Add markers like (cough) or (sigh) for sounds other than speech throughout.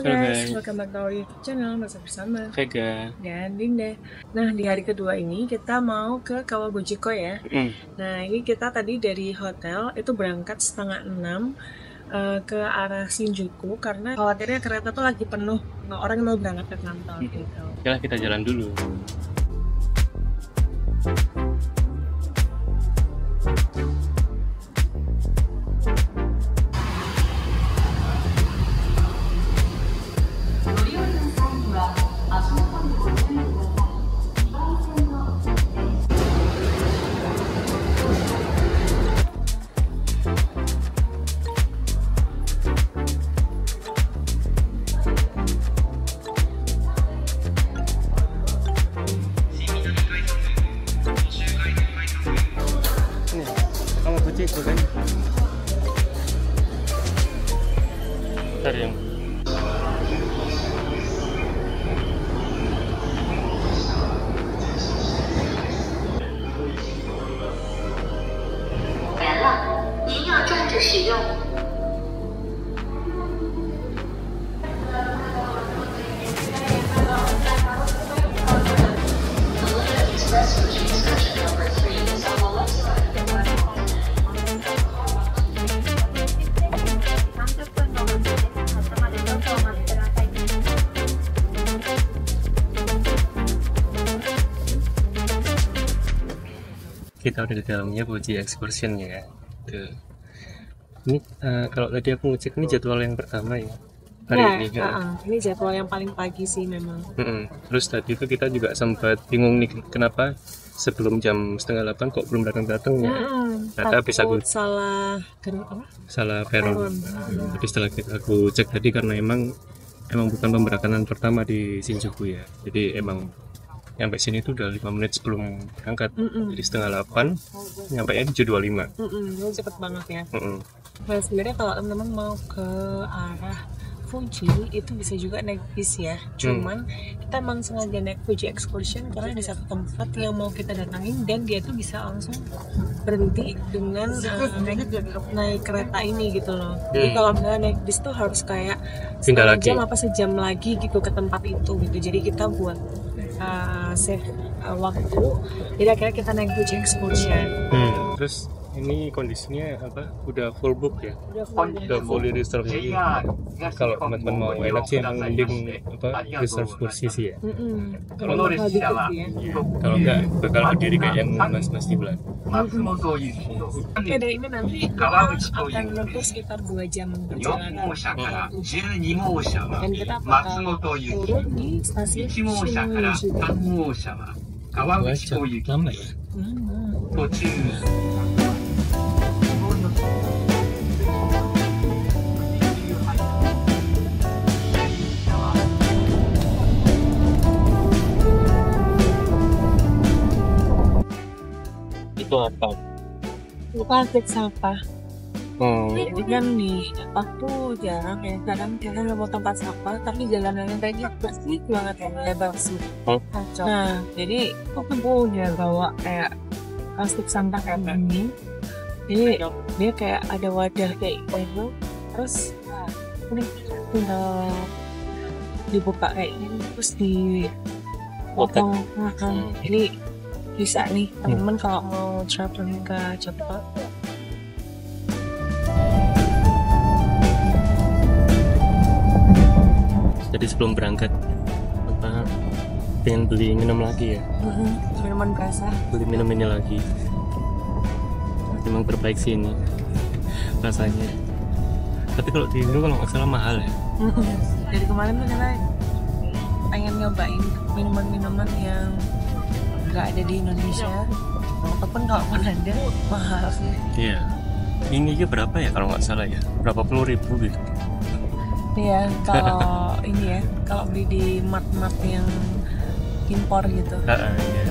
Halo Halo, guys, guys. welcome back to our YouTube channel Masih bersama Vega. dan Dinda Nah di hari kedua ini kita mau ke Kawagojiko ya Mm. Nah ini kita tadi dari hotel itu berangkat setengah enam eh, ke arah Shinjuku Karena khawatirnya kereta tuh lagi penuh Nah, Orang yang mau berangkat ke kantor gitu Oke lah kita jalan dulu. Kita udah di dalamnya Fuji Excursion ya. Tuh. Ini eh, kalau tadi aku ngecek ini jadwal yang pertama ya. Hari Nah, ini ya. uh-uh, ini jadwal yang paling pagi sih memang Mm-mm. Terus tadi itu kita juga sempat bingung nih kenapa sebelum jam setengah delapan kok belum datang-datang ya. Mm-mm, Ternyata bisa takut aku- salah kan apa? Salah peron. Peron. Tapi setelah aku cek tadi karena emang emang bukan pemberangkatan pertama di Shinjuku ya. Jadi emang nyampe sini tuh udah 5 menit sebelum berangkat. Mm-mm. Jadi setengah 8 nyampe nya 7.25. Mm-mm, ini cepet banget ya Mm-mm. Nah sebenarnya kalau teman-teman mau ke arah Fuji itu bisa juga naik bis ya. Cuman kita emang sengaja naik Fuji Excursion karena di satu tempat yang mau kita datangin dan dia tuh bisa langsung berhenti dengan uh, (laughs) naik, naik kereta ini gitu loh. Jadi Hmm. kalau misalnya naik bis tuh harus kayak Pindah lagi. jam apa sejam lagi gitu ke tempat itu gitu. Jadi kita buat uh, save uh, waktu. Jadi akhirnya kita naik Fuji Excursion. Hmm. Terus ini kondisinya apa? Udah full book ya? Udah full Udah fully reserved jadi kalau teman-teman mau enak sih emang mending apa reserve kursi sih ya. Mm-mm. Kalau Kalau bakal gitu ya. Kalau enggak bakal berdiri kayak yang mas-mas di belakang. Oke deh ini nanti kita akan menempuh sekitar 2 jam perjalanan 4号車から12号車は dan kita 松 bakal 本行き turun di stasiun 1号車から Shinjuku. 3号車は川 Dua 口 jam 湖行き lama ya? Hmm. 途中 Itu apa? Itu plastik sampah. Oh, Jadi kan di aku jarang ya kadang nggak mau tempat sampah tapi jalanannya kayak gitu bersih banget ya lebar sih. Kacau. Nah jadi aku punya bawa kayak plastik sampah kayak gini. Jadi dia kayak ada wadah kayak gitu. Terus ini tinggal dibuka kayak gini terus di potong makan. Jadi bisa nih teman-teman kalau mau traveling ke Jepang jadi sebelum berangkat apa pengen beli minum lagi ya? Mhm, minuman basah. Beli minum ini lagi. Memang terbaik sih ini rasanya. Tapi kalau di Indo kalau nggak salah mahal ya. Dari kemarin tuh kita pengen nyobain minuman-minuman yang nggak ada di Indonesia. Ataupun kalau pun ada mahal sih. Iya. Ini aja berapa ya kalau nggak salah ya? Berapa puluh ribu gitu. Iya (laughs) kalau ini ya kalau beli di mart-mart yang impor gitu. Ah, iya.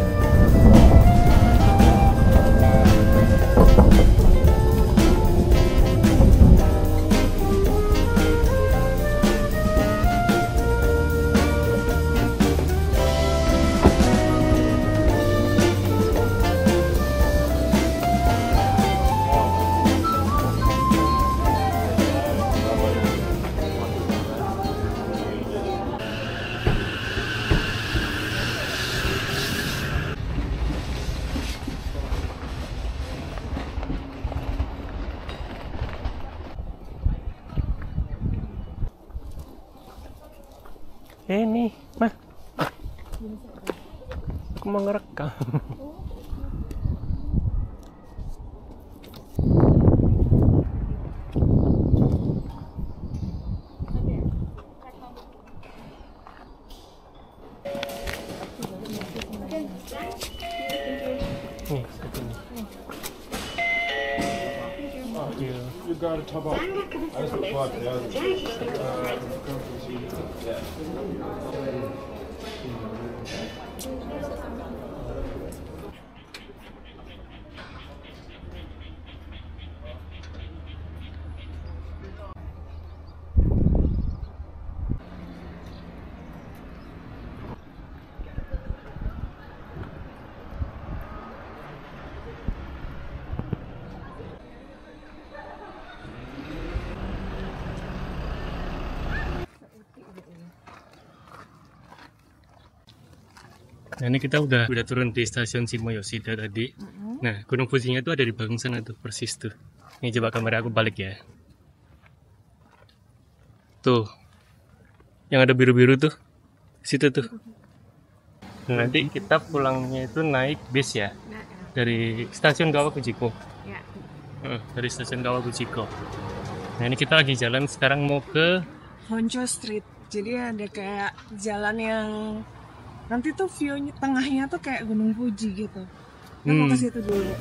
gerade top auf. Alles sofort, ja. ja. Nah ini kita udah udah turun di stasiun Shimo Yoshida tadi. Nah Gunung Fujinya itu ada di belakang sana tuh persis tuh. Ini coba kamera aku balik ya. Tuh, yang ada biru-biru tuh, situ tuh. Nah, nanti kita pulangnya itu naik bis ya dari stasiun Kawaguchiko. Ya. Dari stasiun Kawaguchiko. Nah ini kita lagi jalan sekarang mau ke Honcho Street. Jadi ada kayak jalan yang nanti tuh view tengahnya tuh kayak Gunung Fuji gitu. Mau Hmm. ke situ dulu.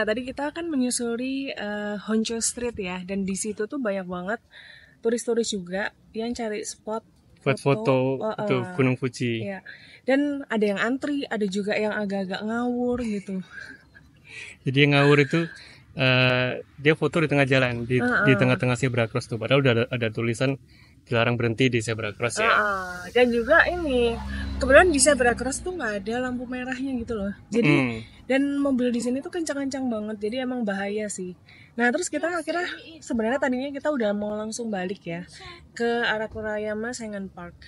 Nah, tadi kita kan menyusuri eh, Honcho Street ya, dan di situ tuh banyak banget turis-turis juga yang cari spot buat foto Oh, itu eh, Gunung Fuji. ya. Dan ada yang antri, ada juga yang agak-agak ngawur gitu. Jadi yang ngawur itu eh, dia foto di tengah jalan di, Heeh. di tengah-tengah zebra cross tuh. Padahal udah ada, ada tulisan dilarang berhenti di zebra cross ya. Ah, dan juga ini kebetulan di zebra cross tuh nggak ada lampu merahnya gitu loh. Jadi Mm. dan mobil di sini tuh kencang-kencang banget, jadi emang bahaya sih. Nah terus kita akhirnya sebenarnya tadinya kita udah mau langsung balik ya ke arah Kurayama Sengan Park.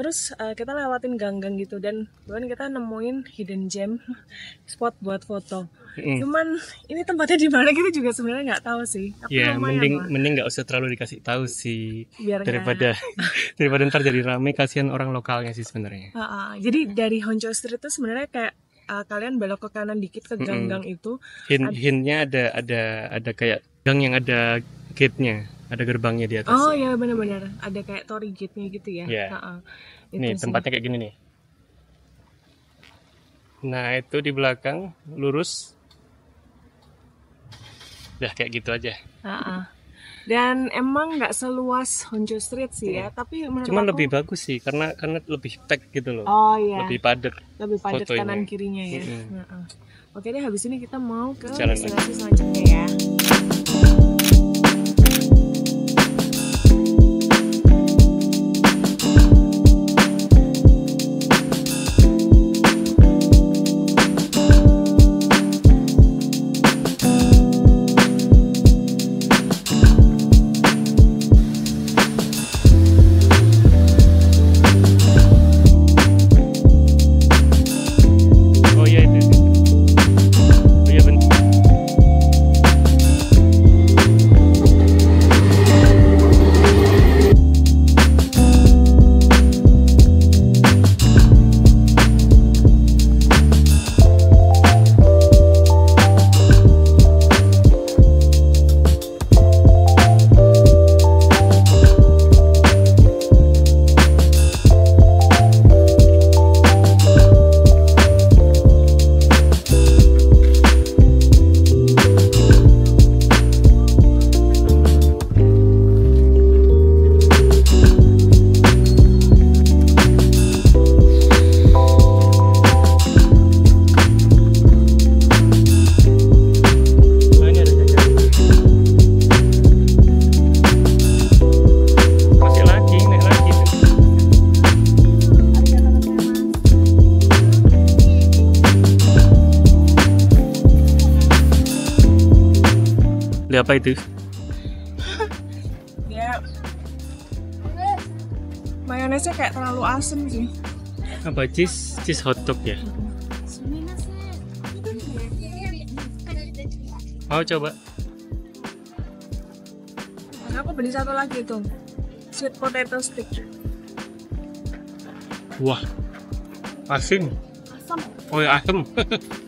Terus eh, kita lewatin gang-gang gitu dan kemudian kita nemuin hidden gem (laughs) spot buat foto. Mm. Cuman ini tempatnya di mana kita juga sebenarnya nggak tahu sih. Tapi Ya lumayan mending lah, mending nggak usah terlalu dikasih tahu sih biar daripada (laughs) (laughs) daripada ntar jadi rame kasihan orang lokalnya sih sebenarnya. Ah, ah. jadi dari Honcho Street itu sebenarnya kayak ah, kalian belok ke kanan dikit ke gang-gang itu. Hint hintnya ada ada ada kayak gang yang ada gate-nya, ada gerbangnya di atas. Oh ya benar-benar ada kayak torii gate-nya gitu ya. Iya. Ah, ah. Itu Nih sih. tempatnya kayak gini nih. Nah itu di belakang lurus. Udah kayak gitu aja. Ah. Dan emang nggak seluas Honcho Street sih ya, tapi menurut Cuman aku- lebih bagus sih karena karena lebih pack gitu loh. Oh iya, Lebih padat. lebih padat kanan kirinya ya. Mm-mm. Ah, ah. Oke deh, habis ini kita mau ke Jalan destinasi selanjutnya ya. Apa itu? Dia (laughs) mayonesnya kayak terlalu asem sih. Apa cheese? Cheese hotdog ya? Mau coba? Aku beli satu lagi tuh. Sweet potato stick. Wah, asin. Oh ya asem. (laughs)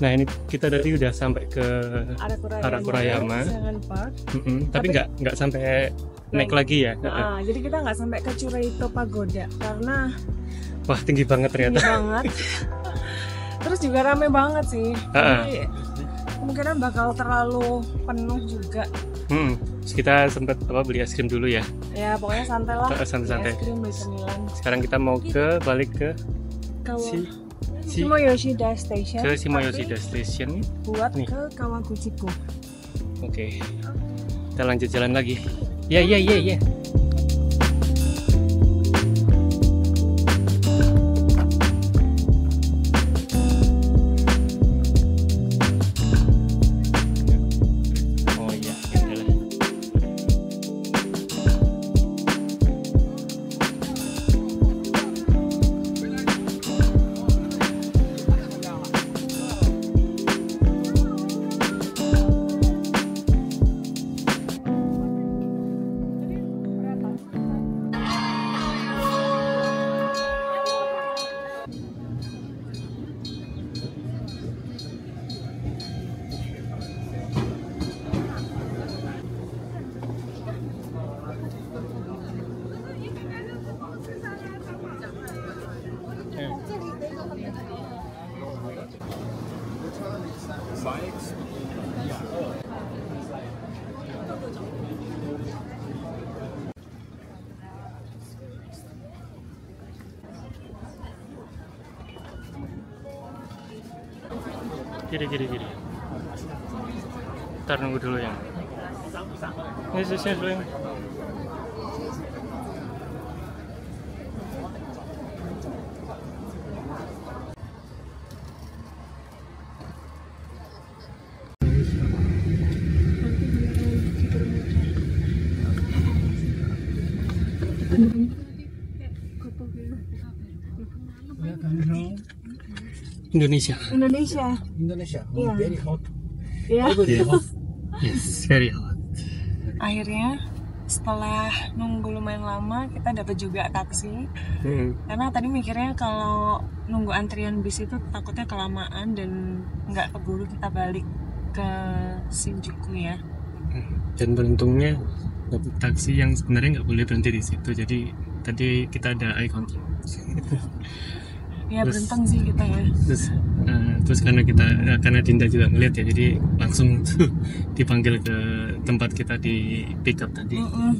Nah ini kita tadi udah sampai ke. Arakurayama. Park. Mm-mm, tapi nggak nggak sampai naik lagi ya. Nah, jadi kita nggak sampai ke Curaito Pagoda karena Wah tinggi banget tinggi ternyata. banget. (laughs) Terus juga rame banget sih. Ah, ah. Jadi kemungkinan bakal terlalu penuh juga. Hmm, terus kita sempat apa beli es krim dulu ya. Ya pokoknya santai lah. Ah, santai-santai. Es krim beli cemilan. Sekarang kita mau ke balik ke Kawa- si si Shimoyoshida Station. ke Shimoyoshida tapi Station. Buat Nih. ke Kawaguchiko. Oke. Kita lanjut jalan lagi. Ya ya ya ya. Kiri kiri kiri. Ntar nunggu dulu ya. Ini sini dulu yang. Indonesia. Indonesia. Indonesia. Iya. Very hot. Ya. Yes, very hot. Akhirnya setelah nunggu lumayan lama kita dapat juga taksi Hmm. karena tadi mikirnya kalau nunggu antrian bis itu takutnya kelamaan dan nggak keburu kita balik ke Shinjuku ya Dan beruntungnya taksi yang sebenarnya nggak boleh berhenti di situ. Jadi tadi kita ada eye contact. ya Terus- beruntung sih kita ya terus eh, terus karena kita eh, karena Dinda juga ngeliat ya jadi langsung tuh (laughs) dipanggil ke tempat kita di pick up tadi Mm-mm.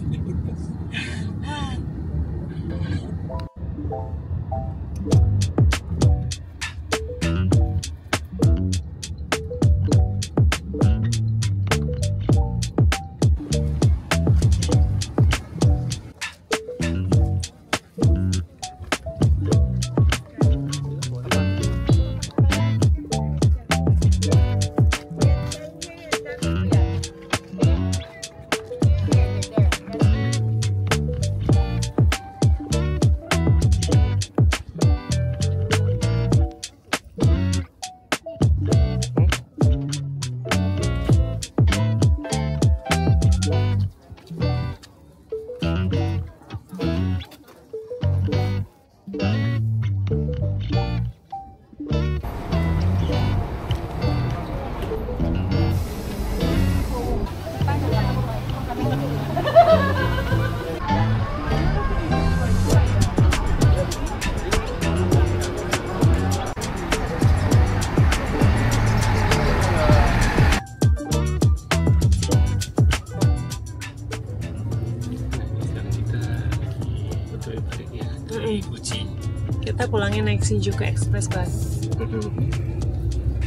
Pengen naik Shinjuku Express banget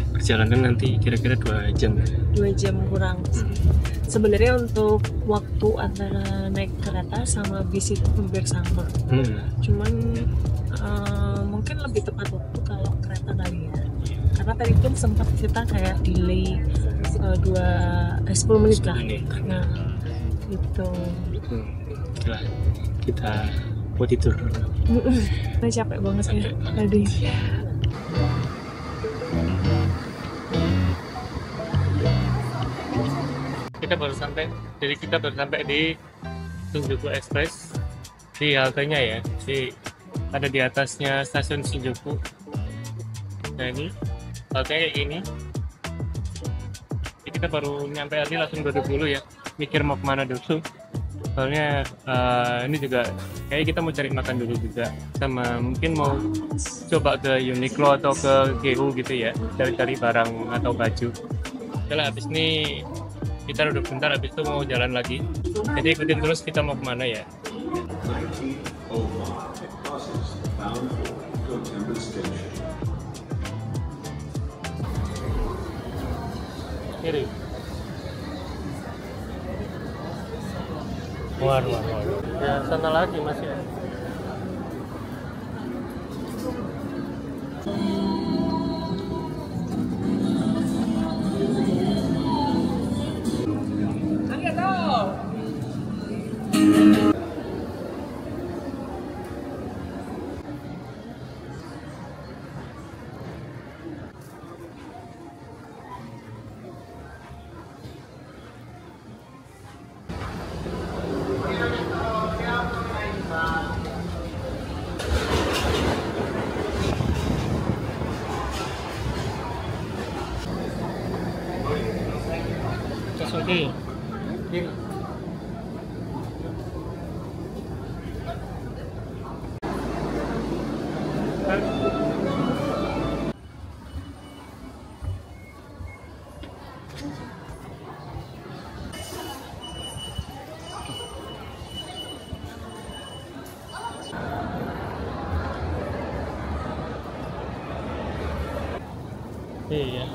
perjalanan nanti kira-kira dua jam dua jam kurang. Sih. sebenarnya untuk waktu antara naik kereta sama bis itu hampir sama. Hmm. cuman eh, mungkin lebih tepat waktu kalau kereta kali ya. Karena tadi pun sempat kita kayak delay eh, dua eh, 10 menit lah. Nah itu Hmm. Lah, kita mau tidur. Nah, capek banget ya tadi kita baru sampai jadi kita baru sampai di Shinjuku Express. Di haltenya ya di ada di atasnya stasiun Shinjuku. Nah ini haltenya kayak gini. Jadi kita baru nyampe tadi langsung duduk dulu ya. Mikir mau ke mana dulu soalnya eh, ini juga kayak kita mau cari makan dulu juga. Sama mungkin mau coba ke Uniqlo atau ke GU gitu ya. Cari-cari barang atau baju. Setelah habis ini kita duduk bentar habis itu mau jalan lagi. Jadi ikutin terus kita mau ke mana ya. Kiri waduh waduh waduh. Ya sana lagi masih. ya Iya.